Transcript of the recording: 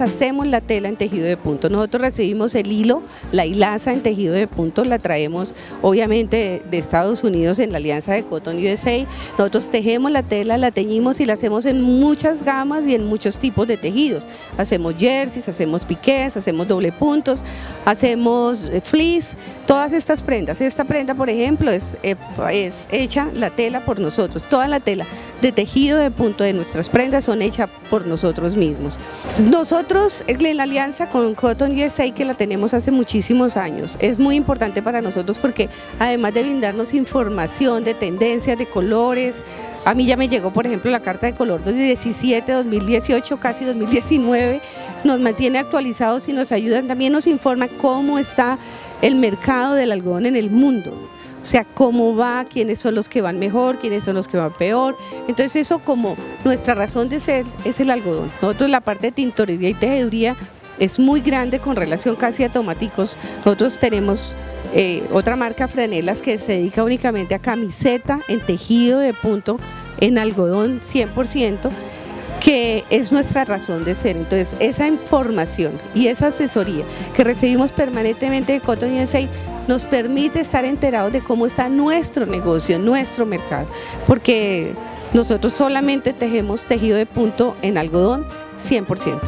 hacemos la tela en tejido de punto. Nosotros recibimos el hilo, la hilaza en tejido de punto, la traemos obviamente de Estados Unidos en la alianza de Cotton USA. Nosotros tejemos la tela, la teñimos y la hacemos en muchas gamas y en muchos tipos de tejidos. Hacemos jerseys, hacemos piqués, hacemos doble puntos, hacemos eh, fleece, todas estas prendas. Esta prenda, por ejemplo, es, eh, es hecha la tela por nosotros, toda la tela de tejido de punto de nuestras prendas son hechas por nosotros mismos. Nosotros en la alianza con Cotton USA que la tenemos hace muchísimos años, es muy importante para nosotros porque además de brindarnos información de tendencias, de colores, a mí ya me llegó por ejemplo la carta de color 2017, 2018, casi 2019, nos mantiene actualizados y nos ayudan, también nos informa cómo está el mercado del algodón en el mundo. O sea, cómo va, quiénes son los que van mejor, quiénes son los que van peor. Entonces eso como nuestra razón de ser es el algodón. Nosotros la parte de tintorería y tejeduría es muy grande con relación casi a tomáticos. Nosotros tenemos eh, otra marca Franelas que se dedica únicamente a camiseta en tejido de punto en algodón 100% que es nuestra razón de ser. Entonces, esa información y esa asesoría que recibimos permanentemente de Cotton USA nos permite estar enterados de cómo está nuestro negocio, nuestro mercado, porque nosotros solamente tejemos tejido de punto en algodón 100%.